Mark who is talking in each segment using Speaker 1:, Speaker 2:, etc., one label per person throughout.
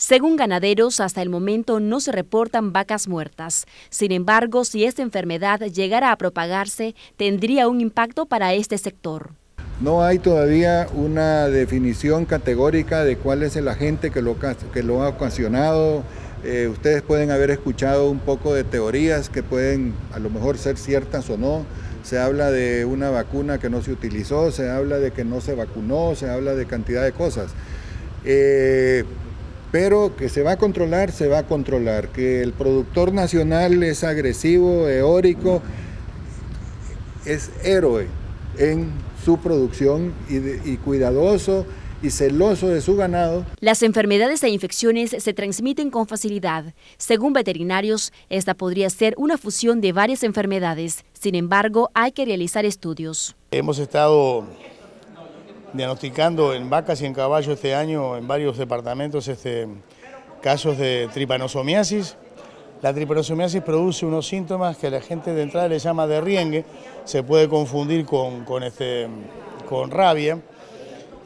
Speaker 1: Según ganaderos, hasta el momento no se reportan vacas muertas. Sin embargo, si esta enfermedad llegara a propagarse, tendría un impacto para este sector.
Speaker 2: No hay todavía una definición categórica de cuál es el agente que lo, que lo ha ocasionado. Eh, ustedes pueden haber escuchado un poco de teorías que pueden a lo mejor ser ciertas o no. Se habla de una vacuna que no se utilizó, se habla de que no se vacunó, se habla de cantidad de cosas. Eh, pero que se va a controlar, se va a controlar. Que el productor nacional es agresivo, eórico, es héroe en su producción y, cuidadoso y celoso de su ganado.
Speaker 1: Las enfermedades e infecciones se transmiten con facilidad. Según veterinarios, esta podría ser una fusión de varias enfermedades. Sin embargo, hay que realizar estudios.
Speaker 3: Hemos estado diagnosticando en vacas y en caballos este año en varios departamentos este, casos de tripanosomiasis. La tripanosomiasis produce unos síntomas que la gente de entrada le llama de riengue, se puede confundir con, con, este, con rabia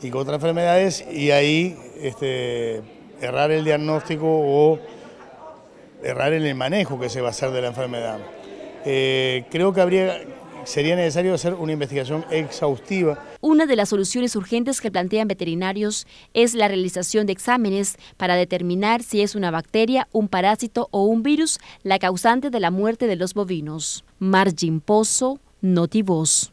Speaker 3: y con otras enfermedades y ahí este, errar el diagnóstico o errar en el manejo que se va a hacer de la enfermedad. Eh, creo que habría sería necesario hacer una investigación exhaustiva.
Speaker 1: Una de las soluciones urgentes que plantean veterinarios es la realización de exámenes para determinar si es una bacteria, un parásito o un virus la causante de la muerte de los bovinos. Margin Pozo, Notivoz.